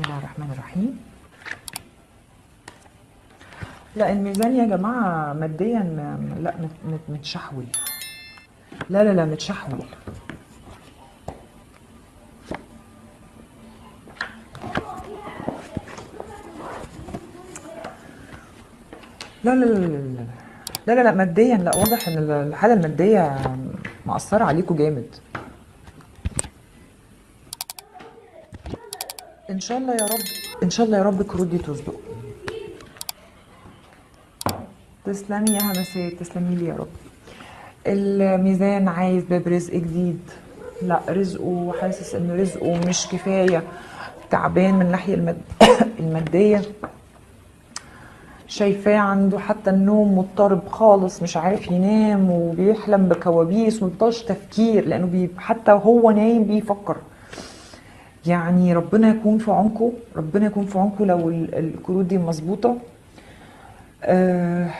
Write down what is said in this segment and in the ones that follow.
بسم الله الرحمن الرحيم لا الميزان يا جماعة ماديا لا متشحول لا لا لا متشحول لا لا لا لا لا لا ماديا لا واضح ان الحالة المادية مأثرة عليكم جامد إن شاء الله يا رب إن شاء الله يا رب كروتي تصدق. تسلمي يا همسات تسلمي لي يا رب. الميزان عايز باب رزق جديد. لا رزقه حاسس إن رزقه مش كفاية. تعبان من الناحية المد... المادية. شايفاه عنده حتى النوم مضطرب خالص مش عارف ينام وبيحلم بكوابيس ومبيبقاش تفكير لأنه بي... حتى هو نايم بيفكر. يعني ربنا يكون في عونكم ربنا يكون في عونكم لو ال- الكروت دي مظبوطة. آه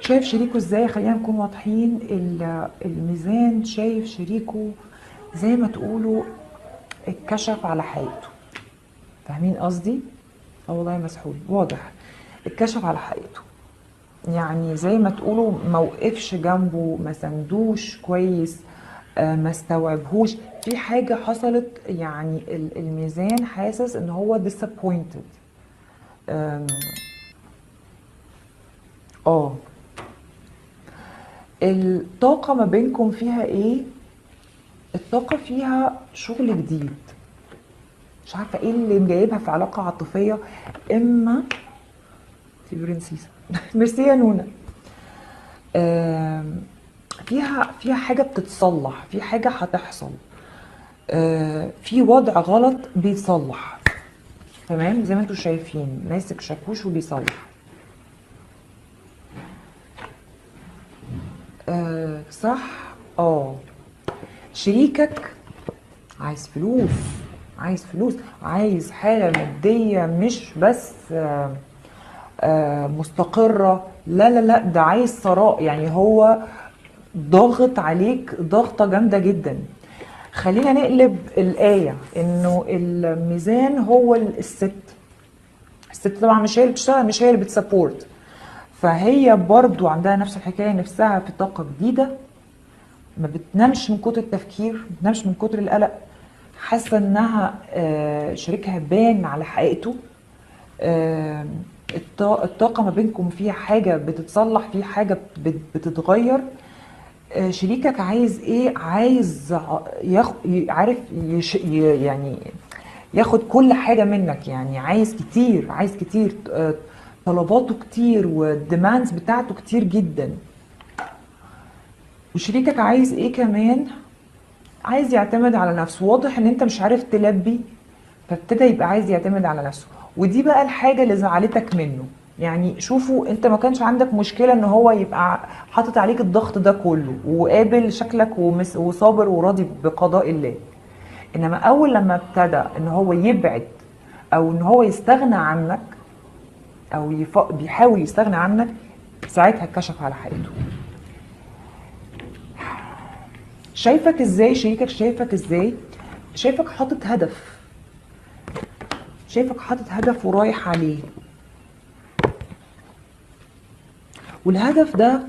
شايف شريكه إزاي؟ خلينا نكون واضحين. ال- الميزان شايف شريكه زي ما تقولوا اتكشف على حقيقته. فاهمين قصدي؟ آه والله مسحول. واضح. اتكشف على حقيقته. يعني زي ما تقولوا ما وقفش جنبه ما سندوش كويس. ما استوعبهوش. في حاجة حصلت يعني ال- الميزان حاسس إن هو disappointed. آه. الطاقة ما بينكم فيها إيه؟ الطاقة فيها شغل جديد. مش عارفة إيه اللي مجايبها في علاقة عاطفية. إما في برنسيسة ميرسي يا نونا فيها فيها حاجة بتتصلح في حاجة هتحصل. آه، في وضع غلط بيتصلح تمام؟ زي ما أنتم شايفين ماسك شاكوش وبيصلح. آه صح؟ آه. شريكك عايز فلوس عايز فلوس عايز حالة مادية مش بس آه آه مستقرة. لا لا لا ده عايز ثراء. يعني هو ضاغط عليك ضغطة جامدة جدا. خلينا نقلب الآية إنه الميزان هو الست. الست طبعا مش هي اللي بتشتغل مش هي اللي بتسبورت. فهي برضو عندها نفس الحكاية نفسها في طاقة جديدة. ما بتنامش من كتر التفكير ما بتنامش من كتر القلق. حاسة إنها آه، شريكها بان على حقيقته. آه، الط- الطاقة ما بينكم فيها حاجة بتتصلح في حاجة بت- بتتغير. شريكك عايز إيه؟ عايز ع- ياخ... ي- عارف يش... يعني ياخد كل حاجة منك يعني عايز كتير عايز كتير آه، طلباته كتير والديماندز بتاعته كتير جدا. وشريكك عايز إيه كمان؟ عايز يعتمد على نفسه. واضح إن أنت مش عارف تلبي فابتدى يبقى عايز يعتمد على نفسه. ودي بقى الحاجة اللي زعلتك منه. يعني شوفوا انت ما كانش عندك مشكلة ان هو يبقى حاطط عليك الضغط ده كله وقابل شكلك ومس- وصابر وراضي بقضاء الله. انما اول لما ابتدى ان هو يبعد أو ان هو يستغنى عنك أو. بيحاول يستغنى عنك ساعتها اتكشف على حقيقته. شايفك إزاي؟ شريكك شايفك إزاي؟ شايفك حاطط هدف. شايفك حاطط هدف ورايح عليه. والهدف ده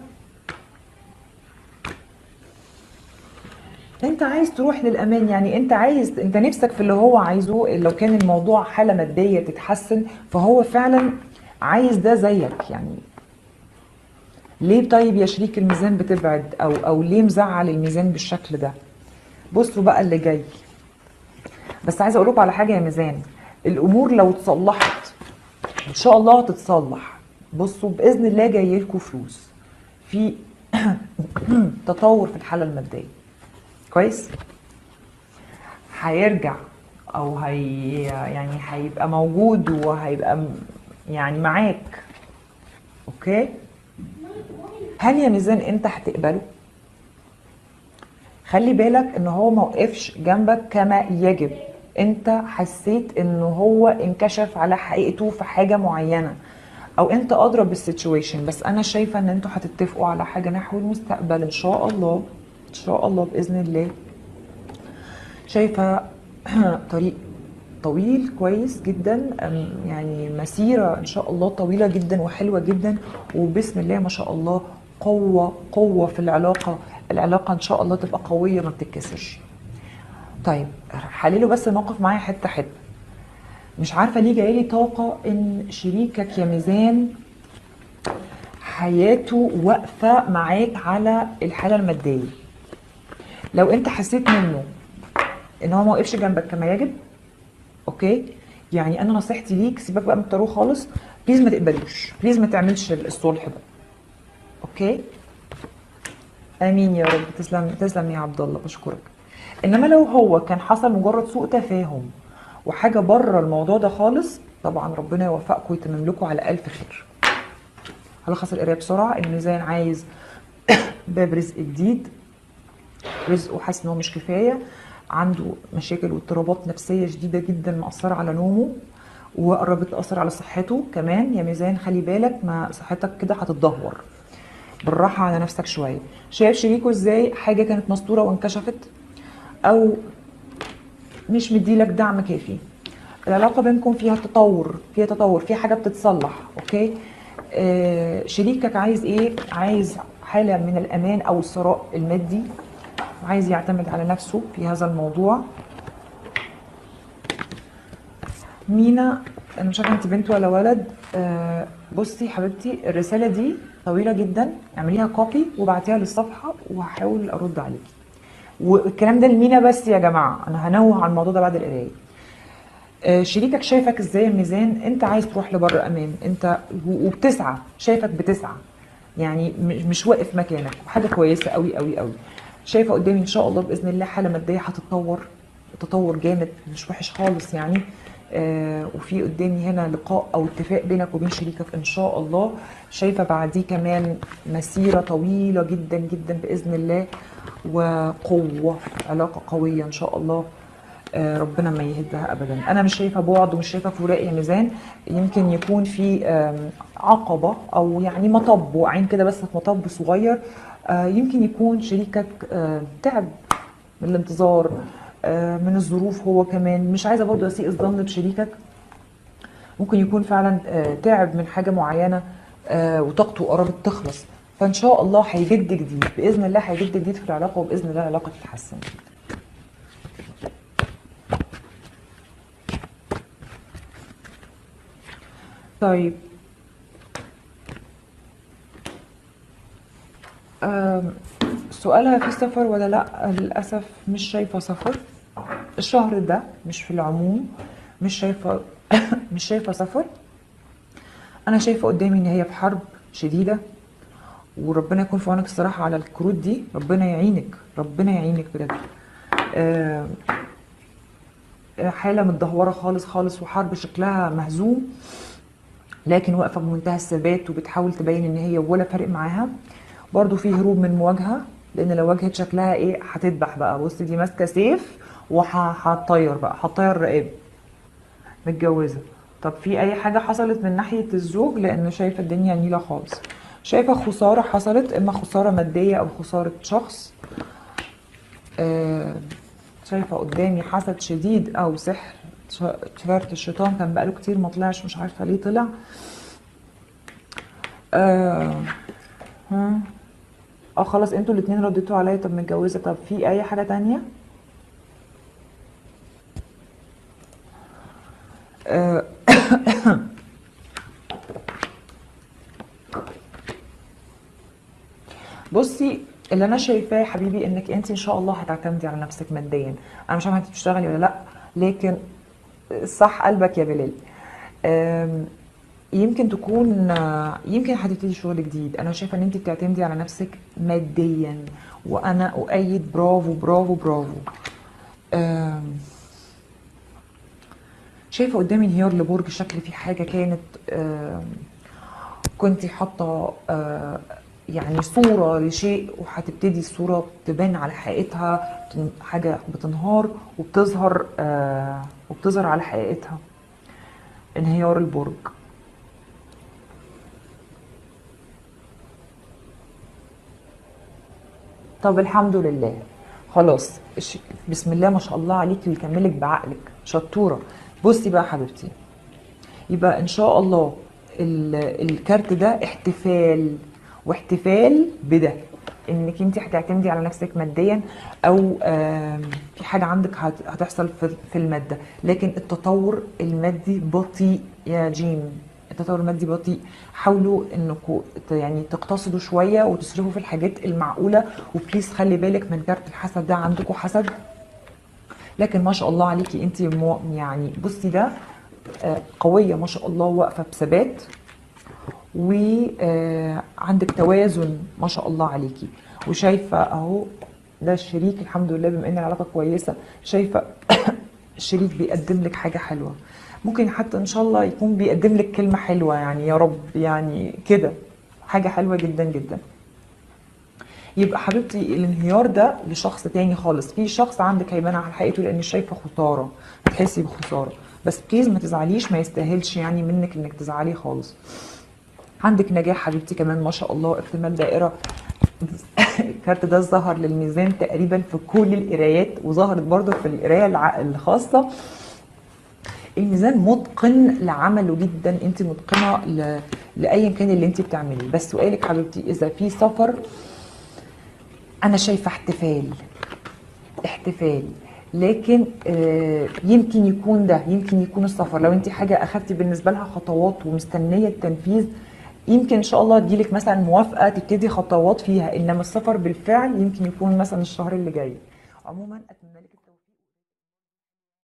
انت عايز تروح للأمان يعني انت عايز انت نفسك في اللي هو عايزه لو كان الموضوع حالة مادية تتحسن فهو فعلا عايز ده زيك يعني. ليه طيب يا شريك الميزان بتبعد؟ أو أو ليه مزعل الميزان بالشكل ده؟ بصوا بقى اللي جاي. بس عايزه أقول لكم على حاجة يا ميزان الأمور لو اتصلحت إن شاء الله هتتصلح. بصوا بإذن الله جاي لكم فلوس. في تطور في الحالة المادية. كويس؟ هيرجع أو هي يعني هيبقى موجود وهيبقى يعني معاك. okay؟ هل يا ميزان أنت هتقبله؟ خلي بالك إن هو موقفش جنبك كما يجب. أنت حسيت إن هو انكشف على حقيقته في حاجة معينة. أو أنت أدرى بال situation بس أنا شايفة إن أنتوا هتتفقوا على حاجة نحو المستقبل إن شاء الله إن شاء الله بإذن الله. شايفة طريق طويل كويس جدا يعني مسيرة إن شاء الله طويلة جدا وحلوة جدا وبسم الله ما شاء الله قوة قوة في العلاقة. العلاقة إن شاء الله تبقى قوية ما بتتكسرش. طيب حللوا بس الموقف معايا حتة حتة. مش عارفة ليه جايلي طاقة إن شريكك يا ميزان حياته واقفة معاك على الحالة المادية. لو أنت حسيت منه إن هو ما وقفش جنبك كما يجب okay؟ يعني أنا نصيحتي ليك سيبك بقى من ال tarot خالص. please ما تقبلوش. please ما تعملش الصلح ده. okay؟ آمين يا رب. تسلم تسلم يا عبد الله. بشكرك. إنما لو هو كان حصل مجرد سوء تفاهم وحاجة بره الموضوع ده خالص طبعا ربنا يوفقكم ويتمم على ألف خير. هلخص القراية بسرعة الميزان عايز باب رزق جديد رزقه حاسس إن هو مش كفاية عنده مشاكل واضطرابات نفسية شديدة جدا مأثرة على نومه وقربت تأثر على صحته كمان. يا ميزان خلي بالك ما صحتك كده هتتدهور. بالراحة على نفسك شوية. شايف شريكه إزاي؟ حاجة كانت مستورة وانكشفت أو مش مديلك دعم كافي. العلاقة بينكم فيها تطور فيها تطور فيها حاجة بتتصلح okay؟ آه شريكك عايز إيه؟ عايز حالة من الأمان أو الثراء المادي عايز يعتمد على نفسه في هذا الموضوع. مينا أنا مش عارفة أنت بنت ولا ولد. آه بصي حبيبتي الرسالة دي طويلة جدا. اعمليها كوبي وبعتيها للصفحة وهحاول أرد عليكي. والكلام ده لمينا بس يا جماعة. أنا هنوه على الموضوع ده بعد القراية. آه، شريكك شايفك إزاي الميزان أنت عايز تروح لبر أمان. أنت وبتسعى. شايفك بتسعى. يعني مش واقف مكانك. وحاجه كويسة قوي قوي قوي شايفة قدامي إن شاء الله بإذن الله حالة مادية هتتطور. تطور جامد. مش وحش خالص يعني. وفي قدامي هنا لقاء أو اتفاق بينك وبين شريكك إن شاء الله. شايفة بعديه كمان مسيرة طويلة جدا جدا بإذن الله وقوة علاقة قوية إن شاء الله. آه، ربنا ما يهدها ابدا. أنا مش شايفة بعد ومش شايفة فراق يا ميزان. يمكن يكون في عقبة أو يعني مطب واقعين كده بس في مطب صغير. آه، يمكن يكون شريكك آه، تعب من الانتظار. آه، من الظروف هو كمان. مش عايزة برضو أسيء الظن بشريكك. ممكن يكون فعلا آه، تعب من حاجة معينة آه، وطاقته قربت تخلص فإن شاء الله هيجد جديد بإذن الله هيجد جديد في العلاقة وبإذن الله العلاقة تتحسن. طيب. سؤالها في سفر ولا لأ؟ للأسف مش شايفة سفر. الشهر ده مش في العموم مش شايفة مش شايفة سفر. أنا شايفة قدامي إن هي في حرب شديدة وربنا يكون في عونك الصراحة على الكروت دي. ربنا يعينك ربنا يعينك بجد. آم، حالة متدهورة خالص خالص وحرب شكلها مهزوم لكن واقفة بمنتهى الثبات وبتحاول تبين إن هي ولا فارق معاها. برضو في هروب من مواجهة لأن لو واجهت شكلها إيه هتذبح بقى. بص دي ماسكة سيف. وهتطير بقى هتطير رقاب متجوزة. طب في أي حاجة حصلت من ناحية الزوج؟ لأن شايفة الدنيا نيلة خالص. شايفة خسارة حصلت إما خسارة مادية أو خسارة شخص. آه، شايفة قدامي حسد شديد أو سحر ش- شرارة الشيطان كان بقاله كتير ما طلعش مش عارفة ليه طلع. آه آه خلاص أنتوا الاتنين رديتوا عليا. طب متجوزة طب في أي حاجة تانية؟ بصي اللي أنا شايفاه يا حبيبي إنك انت إن شاء الله هتعتمدي على نفسك ماديا. أنا مش عارفة انت بتشتغلي ولا لأ لكن صح قلبك يا بلال. يمكن تكون آه، يمكن هتبتدي شغل جديد. أنا شايفة إن انت بتعتمدي على نفسك ماديا. وأنا أؤيد برافو برافو برافو. شايفة قدامي انهيار لبرج شكل في حاجة كانت كنت حاطة آه، يعني صورة لشيء وهتبتدي الصورة تبان على حقيقتها حاجة بتنهار وبتظهر آه، وبتظهر على حقيقتها. انهيار البرج. طب الحمد لله. خلاص بسم الله ما شاء الله عليكي ويكملك بعقلك. شطورة. بصي بقى حبيبتي. يبقى إن شاء الله ال- الكارت ده احتفال واحتفال بده. إنك انت هتعتمدي على نفسك ماديا أو في حاجة عندك هت- هتحصل في المادة. لكن التطور المادي بطيء يا جماعة. التطور المادي بطيء. حاولوا انكم يعني تقتصدوا شوية وتصرفوا في الحاجات المعقولة. و please خلي بالك من كارت الحسد ده عندكم حسد. لكن ما شاء الله عليكي انت يعني بصي ده آه، قوية ما شاء الله واقفة بثبات وعندك توازن ما شاء الله عليكي. وشايفة أهو ده الشريك الحمد لله بما إن العلاقة كويسة شايفة الشريك بيقدم لك حاجة حلوة. ممكن حتى إن شاء الله يكون بيقدم لك كلمة حلوة يعني يا رب يعني كده. حاجة حلوة جدا جدا. يبقى حبيبتي الانهيار ده لشخص تاني خالص. في شخص عندك هيبان على حقيقته لأن شايفه خسارة هتحسي بخسارة. بس بليز ما تزعليش ما يستاهلش يعني منك إنك تزعلي خالص. عندك نجاح حبيبتي كمان ما شاء الله اكتمال دائرة. الكارت ده ظهر للميزان تقريبا في كل القرايات وظهرت برضو في القراية الخاصة. الميزان متقن لعمله جدا انت متقنة. لايا كان اللي انت بتعمليه. بس سؤالك حبيبتي إذا في سفر أنا شايفة احتفال احتفال. لكن آه، يمكن يكون ده يمكن يكون السفر. لو انت حاجة اخدتي بالنسبة لها خطوات ومستنية التنفيذ يمكن إن شاء الله تجيلك مثلا موافقة تبتدي خطوات فيها. إنما السفر بالفعل يمكن يكون مثلا الشهر اللي جاي. عموما أتمنى